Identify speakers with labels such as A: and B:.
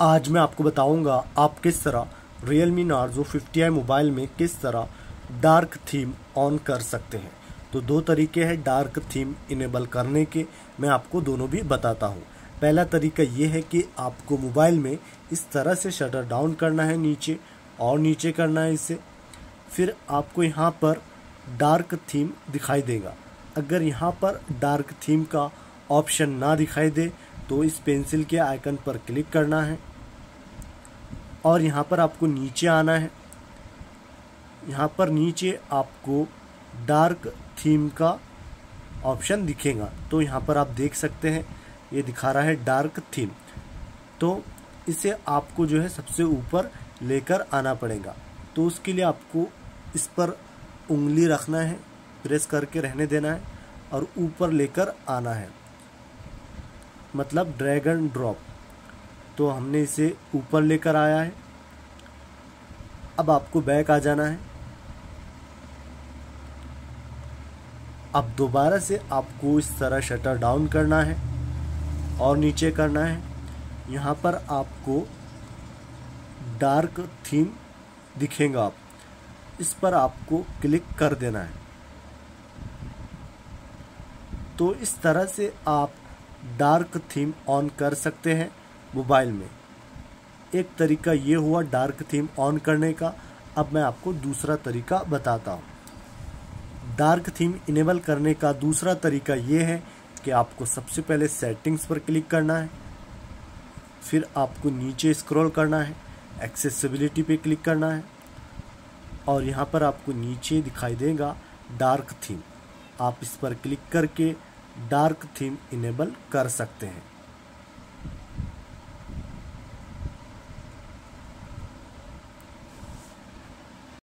A: आज मैं आपको बताऊँगा आप किस तरह Realme Realme Narzo 50i mobile में किस तरह डार्क थीम ऑन कर सकते हैं। तो दो तरीके हैं डार्क थीम इनेबल करने के, मैं आपको दोनों भी बताता हूँ। पहला तरीका ये है कि आपको मोबाइल में इस तरह से शटर डाउन करना है नीचे और नीचे करना है इसे। फिर आपको यहाँ पर डार्क थीम दिखाई देगा। अगर यहाँ पर डार्क थीम का ऑप्शन ना दिखाई दे तो इस पेंसिल के आइकन पर क्लिक करना है। और यहाँ पर आपको नीचे आना है। यहाँ पर नीचे आपको डार्क थीम का ऑप्शन दिखेगा। तो यहाँ पर आप देख सकते हैं, ये दिखा रहा है डार्क थीम। तो इसे आपको जो है सबसे ऊपर लेकर आना पड़ेगा। तो उसके लिए आपको इस पर उंगली रखना है, प्रेस करके रहने देना है और ऊपर लेकर आना है। मतलब ड्रैगन ड्रॉप। तो हमने इसे ऊपर लेकर आया है। अब आपको बैक आ जाना है। अब दोबारा से आपको इस तरह शटर डाउन करना है और नीचे करना है। यहाँ पर आपको डार्क थीम दिखेगा आप इस पर आपको क्लिक कर देना है। तो इस तरह से आप डार्क थीम ऑन कर सकते हैं मोबाइल में। एक तरीका ये हुआ डार्क थीम ऑन करने का। अब मैं आपको दूसरा तरीका बताता हूँ। डार्क थीम इनेबल करने का दूसरा तरीका ये है कि आपको सबसे पहले सेटिंग्स पर क्लिक करना है। फिर आपको नीचे स्क्रॉल करना है, एक्सेसिबिलिटी पे क्लिक करना है और यहाँ पर आपको नीचे दिखाई देगा डार्क थीम। आप इस पर क्लिक करके डार्क थीम इनेबल कर सकते हैं।